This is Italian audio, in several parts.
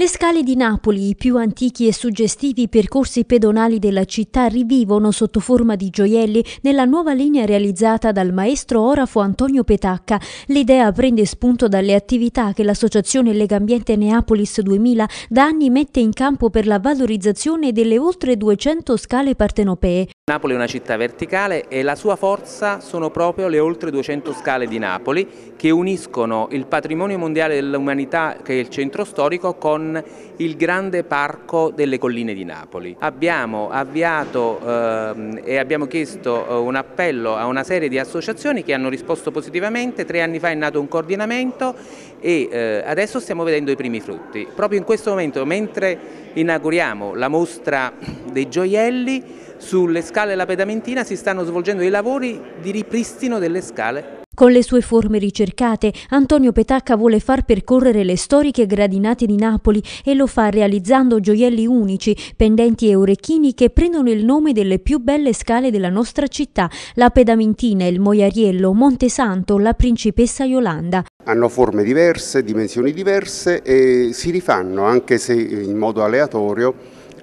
Le scale di Napoli, i più antichi e suggestivi percorsi pedonali della città, rivivono sotto forma di gioielli nella nuova linea realizzata dal maestro orafo Antonio Petacca. L'idea prende spunto dalle attività che l'associazione Legambiente Neapolis 2000 da anni mette in campo per la valorizzazione delle oltre 200 scale partenopee. Napoli è una città verticale e la sua forza sono proprio le oltre 200 scale di Napoli che uniscono il patrimonio mondiale dell'umanità che è il centro storico con il grande parco delle colline di Napoli. Abbiamo avviato eh, e abbiamo chiesto eh, un appello a una serie di associazioni che hanno risposto positivamente, tre anni fa è nato un coordinamento e eh, adesso stiamo vedendo i primi frutti. Proprio in questo momento, mentre inauguriamo la mostra dei gioielli, sulle scale La Pedamentina si stanno svolgendo i lavori di ripristino delle scale con le sue forme ricercate, Antonio Petacca vuole far percorrere le storiche gradinate di Napoli e lo fa realizzando gioielli unici, pendenti e orecchini che prendono il nome delle più belle scale della nostra città, la Pedamentina, il Moiariello, Monte Santo, la Principessa Yolanda. Hanno forme diverse, dimensioni diverse e si rifanno, anche se in modo aleatorio,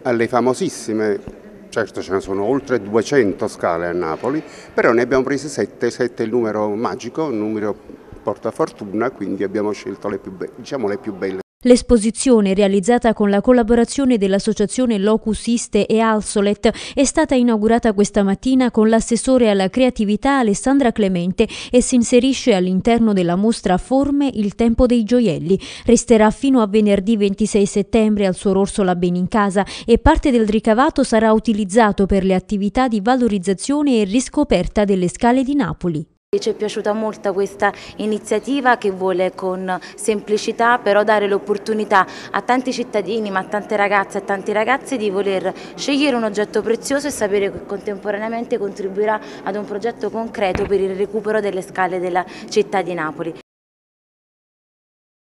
alle famosissime certo ce ne sono oltre 200 scale a Napoli, però ne abbiamo prese 7, 7 è il numero magico, il numero porta fortuna, quindi abbiamo scelto le più, diciamo, le più belle. L'esposizione, realizzata con la collaborazione dell'associazione Locus Iste e Alsolet, è stata inaugurata questa mattina con l'assessore alla creatività Alessandra Clemente e si inserisce all'interno della mostra Forme il tempo dei gioielli. Resterà fino a venerdì 26 settembre al suo Orsola Bene in Casa e parte del ricavato sarà utilizzato per le attività di valorizzazione e riscoperta delle scale di Napoli. Ci è piaciuta molto questa iniziativa che vuole con semplicità però dare l'opportunità a tanti cittadini ma a tante ragazze e tanti ragazzi di voler scegliere un oggetto prezioso e sapere che contemporaneamente contribuirà ad un progetto concreto per il recupero delle scale della città di Napoli.